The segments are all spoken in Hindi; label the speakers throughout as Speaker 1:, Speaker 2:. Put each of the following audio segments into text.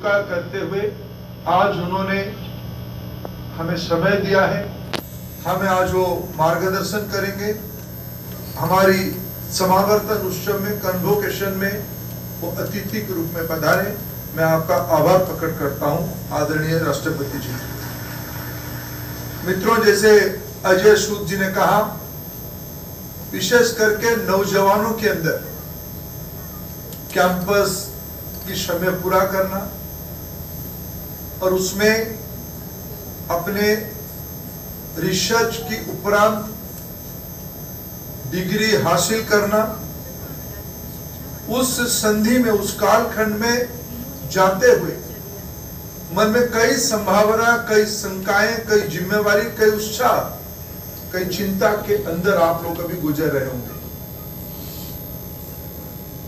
Speaker 1: उपकार करते हुए आज उन्होंने हमें समय दिया है। हमें आज वो मार्गदर्शन करेंगे। हमारी समावर्तन उत्सव में कन्वोकेशन में वो अतिथि के रूप में पधारे। मैं आपका आभार प्रकट करता हूँ, आदरणीय राष्ट्रपति जी। मित्रों, जैसे अजय सूद जी ने कहा, विशेष करके नौजवानों के अंदर कैंपस की समय पूरा करना और उसमें अपने रिसर्च की उपरांत डिग्री हासिल करना, उस संधि में, उस कालखंड में जाते हुए मन में कई संभावना, कई शंकाएँ, कई जिम्मेवारी, कई उत्साह, कई चिंता के अंदर आप लोग अभी गुजर रहे होंगे।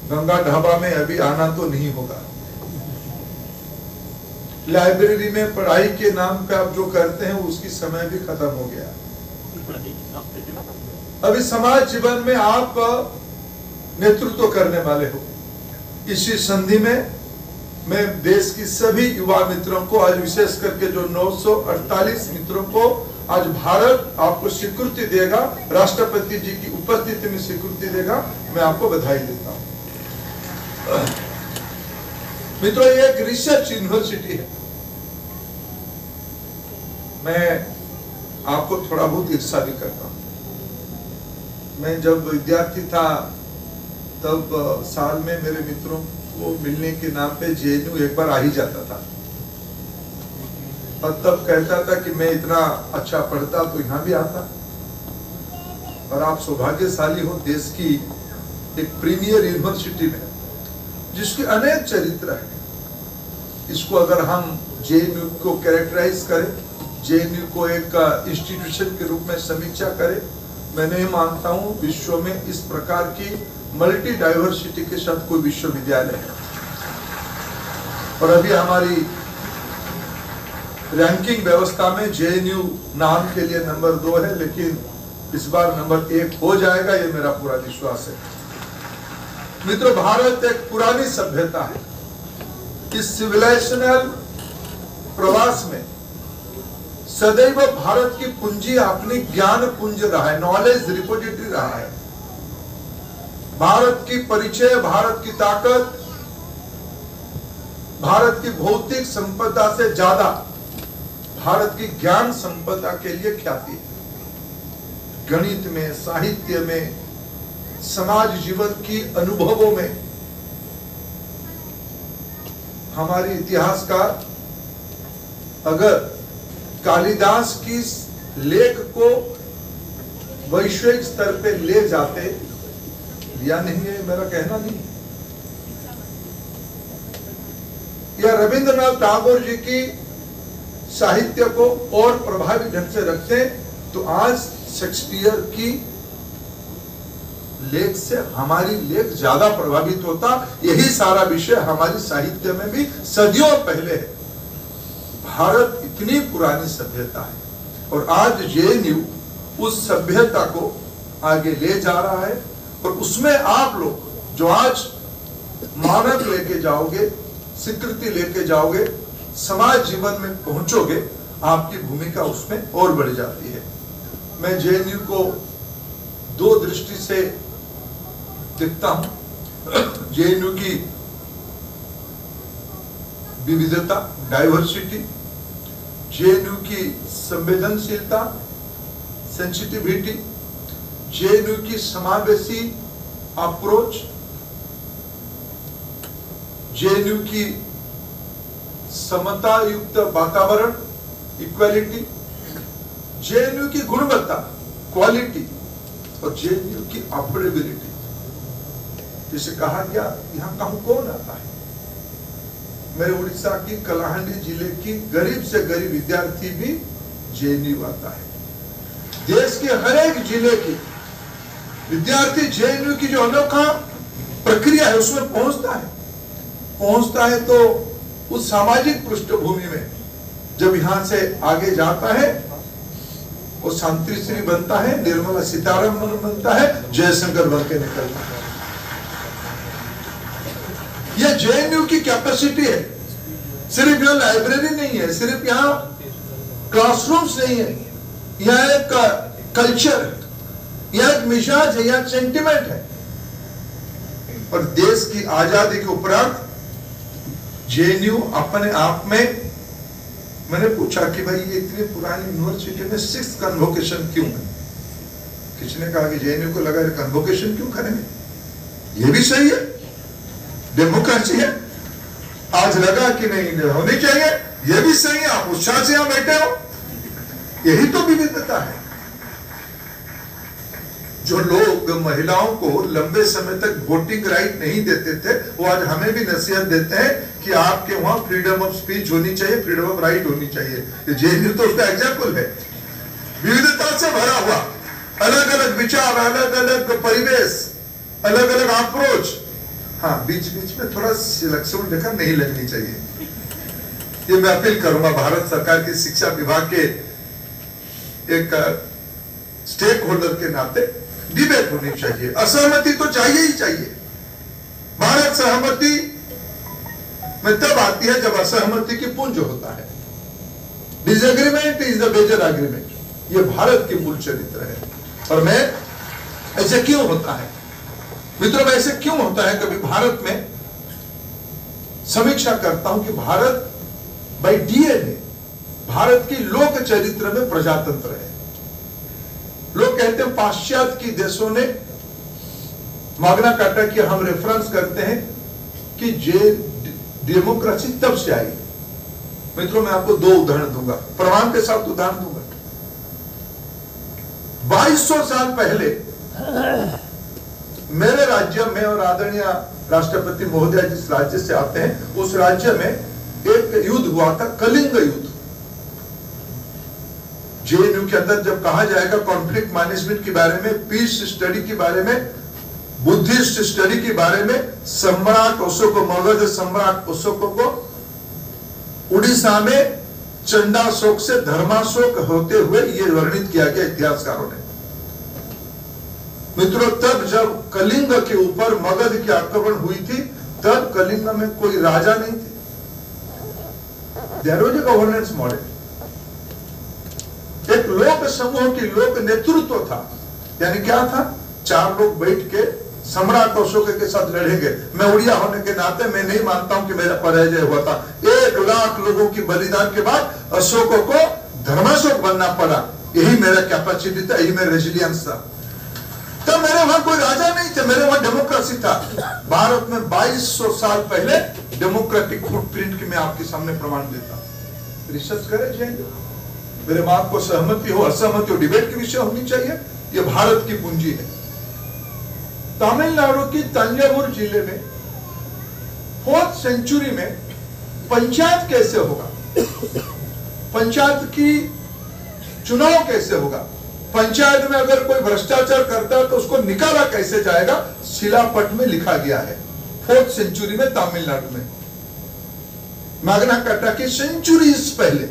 Speaker 1: गंगा ढाबा में अभी आना तो नहीं होगा। लाइब्रेरी में पढ़ाई के नाम पे आप जो करते हैं, उसकी समय भी खत्म हो गया। अभी समाज जीवन में आप नेतृत्व करने वाले हो। इसी संधि में मैं देश की सभी युवा मित्रों को, आज विशेष करके जो 948 मित्रों को, आज भारत आपको स्वीकृति देगा, राष्ट्रपति जी की उपस्थिति में स्वीकृति देगा, मैं आपको बधाई देता हूँ। मित्रों एक रिसर्च यूनिवर्सिटी है। मैं आपको थोड़ा बहुत ईर्षा भी करता हूँ। मैं जब विद्यार्थी था, तब साल में मेरे मित्रों को मिलने के नाम पे जेएनयू एक बार आ ही जाता था। और तब कहता था कि मैं इतना अच्छा पढ़ता तो यहाँ भी आता। और आप सौभाग्यशाली हो, देश की एक प्रीमियर यूनिवर्सिटी में, जिसके अनेक चरित्र है। इसको अगर हम जेएनयू को कैरेक्टराइज करें जेएनयू को एक इंस्टीट्यूशन के रूप में समीक्षा करे। मैं नहीं मानता हूँ, विश्व में इस प्रकार की मल्टी डाइवर्सिटी के साथ कोई विश्वविद्यालय है। और अभी हमारी रैंकिंग व्यवस्था में जेएनयू नाम के लिए नंबर दो है, लेकिन इस बार नंबर एक हो जाएगा, ये मेरा पूरा विश्वास है। मित्रों, भारत एक पुरानी सभ्यता है। इस सिविलाइजेशनल प्रवास में सदैव भारत की पूंजी अपनी ज्ञान पुंज रहा है नॉलेज रिपोजिटरी रहा है। भारत की परिचय, भारत की ताकत, भारत की भौतिक संपदा से ज़्यादा भारत की ज्ञान संपदा के लिए ख्याति गणित में, साहित्य में, समाज जीवन की अनुभवों में हमारी इतिहासकार अगर कालिदास की लेख को वैश्विक स्तर पे ले जाते, या नहीं है, मेरा कहना नहीं। या रविंद्रनाथ टागोर जी की साहित्य को और प्रभावी ढंग से रखते तो आज शेक्सपियर की लेख से हमारी लेख ज़्यादा प्रभावित होता। यही सारा विषय हमारी साहित्य में भी सदियों पहले है। भारत इतनी पुरानी सभ्यता है। और आज जेएनयू उस सभ्यता को आगे ले जा रहा है और उसमें आप लोग जो आज मानक लेके जाओगे, स्वीकृति लेके जाओगे, समाज जीवन में पहुंचोगे, आपकी भूमिका उसमें और बढ़ जाती है। मैं जेएनयू को दो दृष्टि से देखता हूँ। जेएनयू की विविधता डाइवर्सिटी जेएनयू की संवेदनशीलता सेंसिटिविटी जेएनयू की समावेशी अप्रोच जेएनयू की समता युक्त वातावरण इक्वालिटी जेएनयू की गुणवत्ता क्वालिटी और जेएनयू की अफोर्डेबिलिटी जिसे कहा गया, यहाँ कहूँ कौन आता है? मेरे उड़ीसा की कलाहांडी ज़िले की गरीब से गरीब विद्यार्थी भी जेएनयू आता है। देश के हर एक ज़िले की विद्यार्थी जेएनयू की जो अनोखा प्रक्रिया है, उसमें पहुँचता है। पहुँचता है तो उस सामाजिक पृष्ठभूमि में जब यहाँ से आगे जाता है, वो शांति श्री बनता है, निर्मला सीतारामन बनता है, जयशंकर बन के निकलता है। यह जेएनयू की कैपेसिटी है। सिर्फ़ यहाँ लाइब्रेरी नहीं है, सिर्फ़ यहाँ क्लासरूम्स नहीं है। यहाँ एक कल्चर है, यहाँ एक मिजाज है, यहाँ सेंटिमेंट है। और देश की आज़ादी के उपरांत जेएनयू अपने आप में, मैंने पूछा कि भाई ये इतनी पुरानी यूनिवर्सिटी में सिक्स कन्वोकेशन क्यों है? किसी ने कहा कि जेएनयू को लगा कन्वोकेशन क्यों करेंगे? ये भी सही है। डेमोक्रेसी है। आज लगा कि नहीं होनी चाहिए। यह भी सही है, आप उत्साह से यहाँ बैठे हो। यही तो विविधता है। जो लोग महिलाओं को लंबे समय तक वोटिंग राइट नहीं देते थे, वो आज हमें भी नसीहत देते हैं कि आपके वहाँ फ्रीडम ऑफ़ स्पीच होनी चाहिए फ्रीडम ऑफ़ राइट होनी चाहिए। जेएनयू तो उसका एग्ज़ाम्पल है। विविधता से भरा हुआ अलग अलग विचार अलग अलग परिवेश अलग अलग अप्रोच हाँ बीच बीच में थोड़ा सिलेक्शन देखा नहीं लगनी चाहिए। ये मैं अपील करूँगा भारत सरकार की शिक्षा विभाग के एक स्टेक होल्डर के नाते डिबेट होनी चाहिए। असहमति तो चाहिए ही चाहिए। भारत सहमति में तब आती है जब असहमति की पुंज होता है। Disagreement is the major agreement ये भारत की मूल चरित्र है। और मैं, ऐसे क्यों होता है? मित्रों ऐसे क्यों होता है? कभी भारत में समीक्षा करता हूँ कि भारत बाई डीएनए भारत की लोक चरित्र में प्रजातंत्र है। लोग कहते हैं पाश्चात्य की देशों ने मागना काटा कि हम रेफरेंस करते हैं कि जे डेमोक्रेसी तब से आई। मित्रों, मैं आपको दो उदाहरण दूँगा। प्रमाण के साथ उदाहरण दूँगा। 2200 साल पहले राज्य में और आदरणीय राष्ट्रपति महोदय जिस राज्य से आते हैं, उस राज्य में एक युद्ध हुआ था, कलिंग युद्ध। जेएनयू के अंदर जब कहा जाएगा कॉन्फ्लिक्ट मैनेजमेंट के बारे में पीस स्टडी के बारे में, बुद्धिस्ट स्टडी के बारे में, सम्राट अशोक मगध, सम्राट अशोक को उड़ीसा में चंडाशोक से धर्माशोक होते हुए ये वर्णित किया गया इतिहासकारों ने। मित्रों, तब जब कलिंग के ऊपर मगध की आक्रमण हुई थी, तब कलिंग में कोई राजा नहीं थे। देर गवर्नेंस मॉडल एक लोक समूह की लोक नेतृत्व था। यानी क्या था? चार लोग बैठ के सम्राट अशोक के साथ लड़ेंगे। मैं उड़िया होने के नाते मैं नहीं मानता हूँ कि मेरा पराजय हुआ था। एक लाख लोगों की बलिदान के बाद अशोक को धर्माशोक बनना पड़ा। यही मेरा कैपेसिटी था, यही मेरा रेजिलियंस था। वहाँ कोई राजा नहीं थे, मेरे वहाँ डेमोक्रेसी था। भारत में 2200 साल पहले डेमोक्रेटिक फुटप्रिंट की मैं आपके सामने प्रमाण देता रिसर्च करे जाएँगे मेरे बात को सहमति हो, असहमति हो डिबेट के विषय होनी चाहिए, ये भारत की पूंजी है। तमिलनाडु की तंजावुर ज़िले में फोर्थ सेंचुरी में पंचायत कैसे होगा? पंचायत की चुनाव कैसे होगा? पंचायत में अगर कोई भ्रष्टाचार करता है तो उसको निकाला कैसे जाएगा? शिलापट में लिखा गया है, फोर्थ सेंचुरी में तमिलनाडु में। मैग्ना कार्टा की सेंचुरी पहले।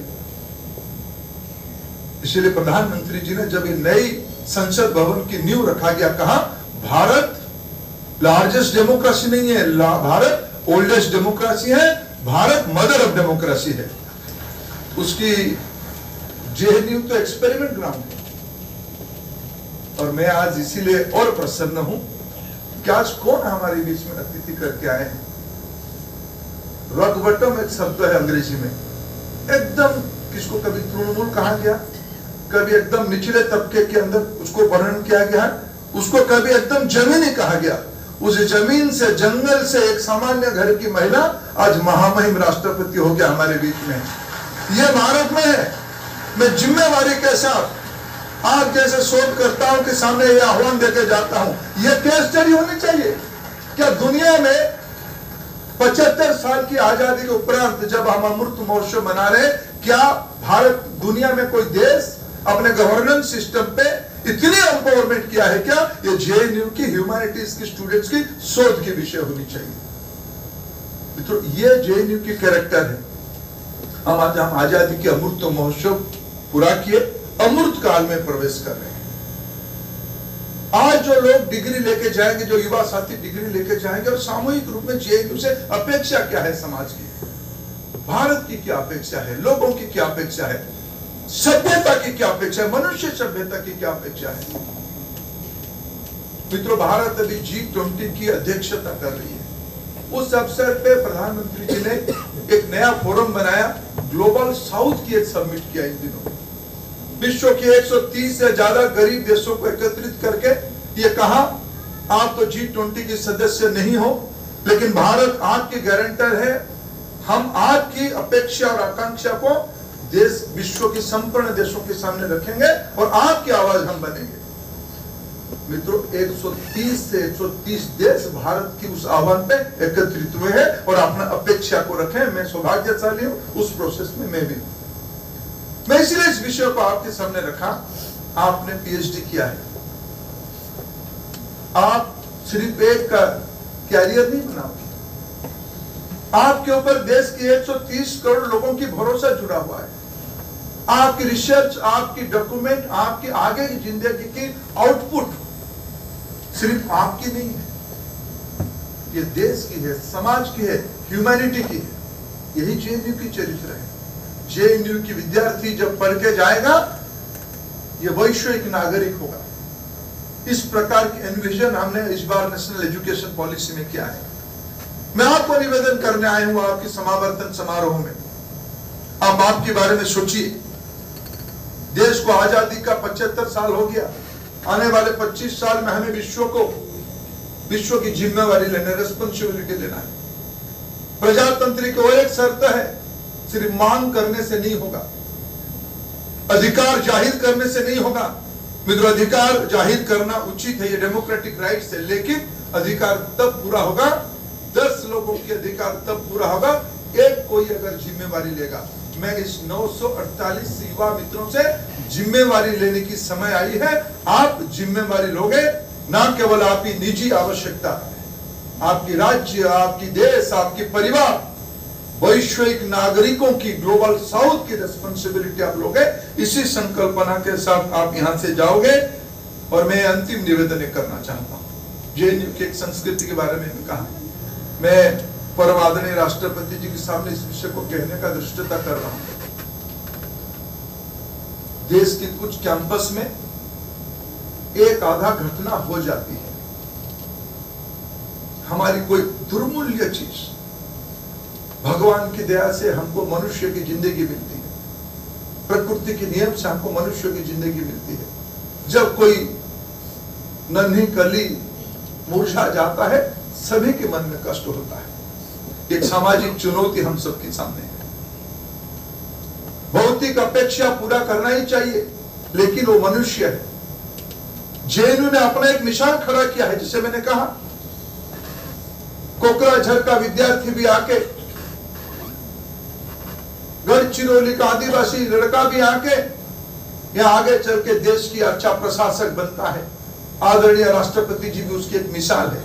Speaker 1: इसलिए प्रधानमंत्री जी ने जब ये नई संसद भवन की नींव रखा गया, कहा, भारत लार्जेस्ट डेमोक्रेसी नहीं है भारत ओल्डेस्ट डेमोक्रेसी है, भारत मदर ऑफ़ डेमोक्रेसी है। उसकी जेएनयू तो एक्सपेरिमेंट ग्राउंड है। और मैं आज इसीलिए और प्रसन्न हूँ कि आज कौन हमारे बीच में अतिथि करके आए हैं? रॉक बटम एक शब्द है अंग्रेज़ी में। एकदम किसको कभी तृणमूल कहा गया? कभी एकदम निचले तबके के अंदर उसको वर्णन किया गया? उसको कभी एकदम जमीनी कहा गया? उस ज़मीन से, जंगल से एक सामान्य घर की महिला आज महामहिम राष्ट्रपति हो गया हमारे बीच में। यह भारत में है। मैं जिम्मेवारी के साथ आप जैसे शोधकर्ताओं के सामने यह आह्वान देकर जाता हूँ यह केस स्टडी होनी चाहिए। क्या दुनिया में पचहत्तर साल की आज़ादी के उपरांत जब हम अमृत महोत्सव मना रहे क्या भारत दुनिया में कोई देश अपने गवर्नेंस सिस्टम पे इतनी एम्पावरमेंट किया है क्या? ये जेएनयू की ह्यूमैनिटीज की स्टूडेंट्स की शोध की विषय होनी चाहिए। तो ये जेएनयू की कैरेक्टर है। हम आज हम आज़ादी के अमृत महोत्सव पूरा किए। अमृत काल में प्रवेश कर रहे हैं। आज जो लोग डिग्री लेके जाएँगे, जो युवा साथी डिग्री लेके जाएँगे, और सामूहिक रूप में जेएनयू से अपेक्षा क्या है समाज की? भारत की क्या अपेक्षा है? लोगों की क्या अपेक्षा है? सभ्यता की क्या अपेक्षा है? मनुष्य सभ्यता की क्या अपेक्षा है? मित्रों, भारत अभी जी ट्वेंटी की अध्यक्षता कर रही है। उस अवसर पे प्रधानमंत्री जी ने एक नया फोरम बनाया। ग्लोबल साउथ की एक सबमिट किया इन दिनों। विश्व के 130 से ज़्यादा गरीब देशों को एकत्रित करके ये कहा, आप तो जी ट्वेंटी के सदस्य नहीं हो, लेकिन भारत आपके गारंटर है। हम आपकी अपेक्षा और आकांक्षा को देश, विश्व के संपूर्ण देशों के सामने रखेंगे और आपकी आवाज़ हम बनेंगे। मित्रों 130 से 130 देश भारत की उस आह्वान पे एकत्रित हुए हैं और अपना अपेक्षा को रखे। मैं सौभाग्यशाली हूँ, उस प्रोसेस में मैं भी हूँ। मैं इसलिए इस विषय को आपके सामने रखा, आपने पीएचडी किया है। आप सिर्फ़ एक का कैरियर नहीं बनाओगे। आपके ऊपर देश के 130 करोड़ लोगों की भरोसा जुड़ा हुआ है। आपकी रिसर्च आपकी डॉक्यूमेंट आपकी आगे की ज़िंदगी की आउटपुट सिर्फ़ आपकी नहीं है। ये देश की है, समाज की है ह्यूमैनिटी की है। यही जेएनयू की चरित्र है। जेएनयू की विद्यार्थी जब पढ़ के जाएगा, ये वैश्विक नागरिक होगा। इस प्रकार की एनविजन हमने इस बार नेशनल एजुकेशन पॉलिसी में किया है। मैं आपको निवेदन करने आया हूँ आपके समावर्तन समारोह में। आप आपके बारे में सोचिए। देश को आज़ादी का 75 साल हो गया। आने वाले 25 साल में हमें विश्व को, विश्व की जिम्मेवारी लेना रेस्पॉन्सिबिलिटी लेना है। प्रजातंत्र की और एक शर्त है। सिर्फ़ मांग करने से नहीं होगा। अधिकार ज़ाहिर करने से नहीं होगा। मित्र अधिकार ज़ाहिर करना उचित है ये डेमोक्रेटिक राइट है लेकिन अधिकार तब पूरा होगा, दस लोगों के अधिकार तब पूरा होगा, एक कोई अगर जिम्मेवारी लेगा। मैं इस 948 युवा मित्रों से जिम्मेवारी लेने की समय आई है। आप जिम्मेवारी लोगे, ना केवल आपकी निजी आवश्यकता आपकी राज्य, आपकी देश, आपकी परिवार वैश्विक नागरिकों की ग्लोबल साउथ की रिस्पॉन्सिबिलिटी आप लोगे, इसी संकल्पना के साथ आप यहाँ से जाओगे और मैं अंतिम निवेदन करना चाहता हूँ। जेएनयू की संस्कृति के बारे में भी कहा। मैं परम आदरणीय राष्ट्रपति जी के सामने इस विषय को कहने का दृष्टता कर रहा हूँ। देश के कुछ कैंपस में एक आधा घटना हो जाती है। हमारी कोई दुर्मूल्य चीज़ भगवान की दया से हमको मनुष्य की ज़िंदगी मिलती है। प्रकृति के नियम से हमको मनुष्य की ज़िंदगी मिलती है। जब कोई नन्ही कली मुरझा जाता है, सभी के मन में कष्ट होता है। एक सामाजिक चुनौती हम सबके सामने है। भौतिक अपेक्षा पूरा करना ही चाहिए, लेकिन वो मनुष्य है। जेएनयू ने अपना एक निशान खड़ा किया है, जिसे मैंने कहा, कोकराझर का विद्यार्थी भी आके गढ़चिरौली का आदिवासी लड़का भी आके यहाँ आगे चल के देश की अच्छा प्रशासक बनता है। आदरणीय राष्ट्रपति जी भी उसकी एक मिसाल है।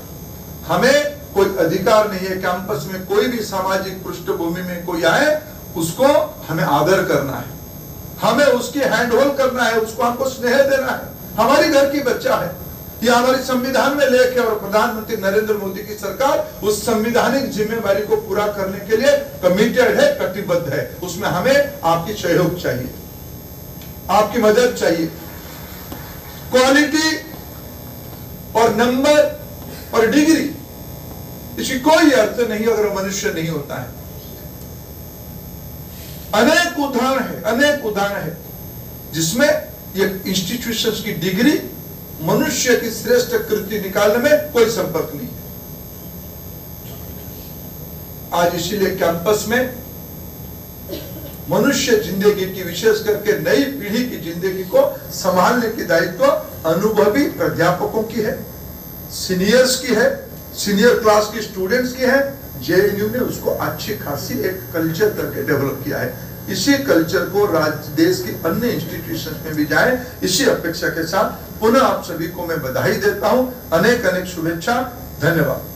Speaker 1: हमें कोई अधिकार नहीं है, कैंपस में कोई भी सामाजिक पृष्ठभूमि में कोई आए, उसको हमें आदर करना है। हमें उसकी हैंड होल्ड करना है, उसको हमको स्नेह देना है। हमारी घर की बच्चा है। ये हमारे संविधान में लेख है और प्रधानमंत्री नरेंद्र मोदी की सरकार उस संविधानिक जिम्मेवारी को पूरा करने के लिए कमिटेड है, कटिबद्ध है। उसमें हमें आपकी सहयोग चाहिए। आपकी मदद चाहिए। क्वालिटी और नंबर और डिग्री इसकी कोई अर्थ नहीं अगर मनुष्य नहीं होता है। अनेक उदाहरण है, अनेक उदाहरण है, जिसमें ये इंस्टीट्यूशन की डिग्री मनुष्य की श्रेष्ठ कृति निकालने में कोई संपर्क नहीं है। आज इसीलिए कैंपस में मनुष्य ज़िंदगी की, विशेष करके नई पीढ़ी की ज़िंदगी को संभालने की दायित्व तो अनुभवी प्राध्यापकों की है, सीनियर्स की है, सीनियर क्लास की स्टूडेंट्स की है। जेएनयू ने उसको अच्छी खासी एक कल्चर करके डेवलप किया है। इसी कल्चर को राज्य देश के अन्य इंस्टीट्यूशन में भी जाए। इसी अपेक्षा के साथ पुनः आप सभी को मैं बधाई देता हूँ। अनेक अनेक शुभेच्छा। धन्यवाद।